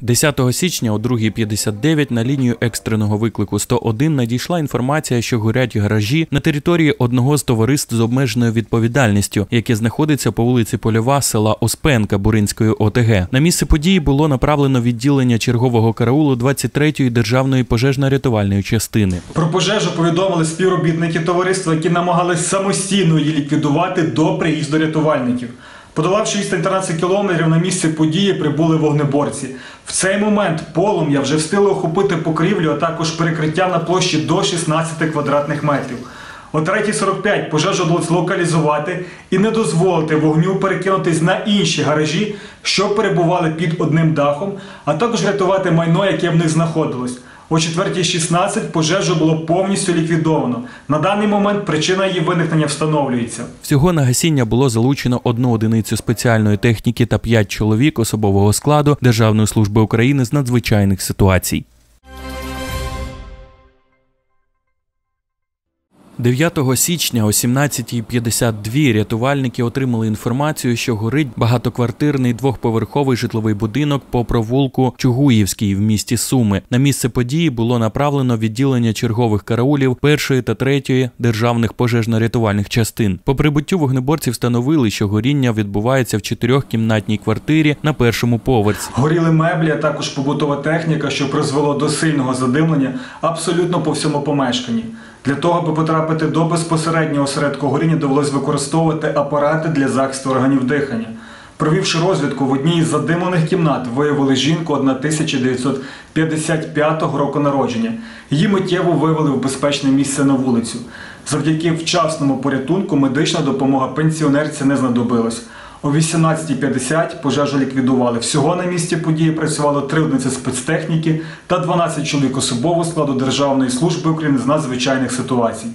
10 січня о 2.59 на лінію екстреного виклику 101 надійшла інформація, що горять гаражі на території одного з товариств з обмеженою відповідальністю, яке знаходиться по вулиці Польова села Оспенка Буринської ОТГ. На місце події було направлено відділення чергового караулу 23-ї державної пожежно-рятувальної частини. Про пожежу повідомили співробітники товариства, які намагались самостійно її ліквідувати до приїзду рятувальників. Подолавши відстань 13 кілометрів на місце події, прибули вогнеборці. В цей момент полум'я вже встигли охопити покрівлю, а також перекриття на площі до 16 квадратних метрів. О 3.45 пожежу локалізувати і не дозволити вогню перекинутись на інші гаражі, що перебували під одним дахом, а також рятувати майно, яке в них знаходилось. О 4.16 пожежу було повністю ліквідовано. На даний момент причина її виникнення встановлюється. Всього на гасіння було залучено одну одиницю спеціальної техніки та п'ять чоловік особового складу Державної служби України з надзвичайних ситуацій. 9 січня о 17.52 рятувальники отримали інформацію, що горить багатоквартирний двохповерховий житловий будинок по провулку Чугуївський в місті Суми. На місце події було направлено відділення чергових караулів першої та третьої державних пожежно-рятувальних частин. По прибуттю вогнеборці встановили, що горіння відбувається в чотирьохкімнатній квартирі на першому поверсі. Горіли меблі, а також побутова техніка, що призвело до сильного задимлення абсолютно по всьому помешканні. Для того, аби потрапити до безпосереднього осередку горіння, довелось використовувати апарати для захисту органів дихання. Провівши розвідку в одній із задимлених кімнат, виявили жінку 1955 року народження. Її миттєво вивели в безпечне місце на вулицю. Завдяки вчасному порятунку медична допомога пенсіонерці не знадобилась. О 18.50 пожежу ліквідували. Всього на місці події працювало три одиниці спецтехніки та 12 чоловік особового складу Державної служби України з надзвичайних ситуацій.